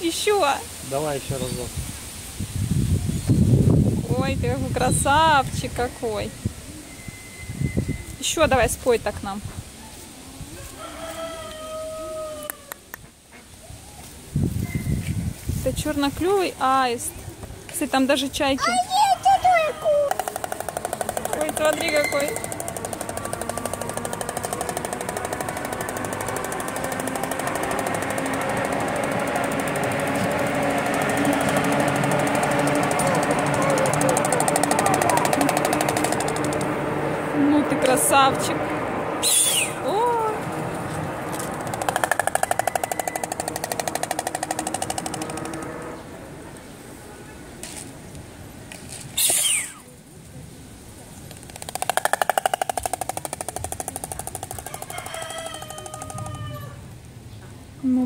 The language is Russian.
Еще. Давай еще разок. Ой, ты какой красавчик какой. Еще давай спой так нам. Это черноклювый аист. Кстати, там даже чайки. Ой, смотри какой. Ты красавчик. О, ну,